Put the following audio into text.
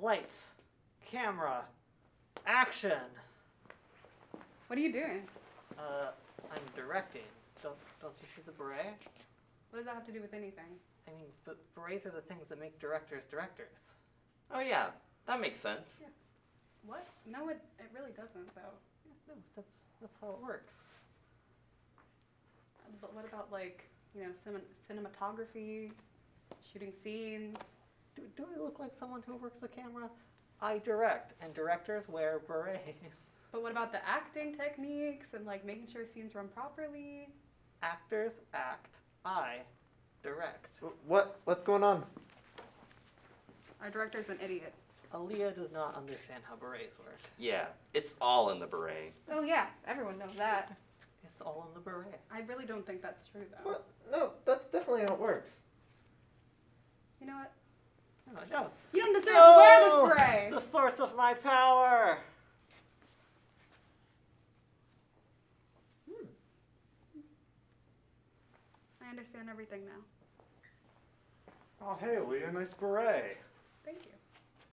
Lights, camera, action. What are you doing? Uh, I'm directing. Don't don't you see the beret? What does that have to do with anything? I mean, but berets are the things that make directors directors. Oh yeah, that makes sense. Yeah. What? No, it, it really doesn't, though. No, that's that's how it works. But what about, like, you know, cin- cinematography, shooting scenes? Do, do I look like someone who works the camera? I direct, and directors wear berets. But what about the acting techniques and, like, making sure scenes run properly? Actors act. I direct. What? What's going on? Our director's an idiot. Aliyah does not understand how berets work. Yeah, it's all in the beret. Oh, yeah, everyone knows that. It's all in the beret. I really don't think that's true, though. What? No, that's definitely how it works. You know what? No, no. You don't deserve No! to wear this beret! The source of my power. Hmm. I understand everything now. Oh, hey, Leah, nice beret. Thank you.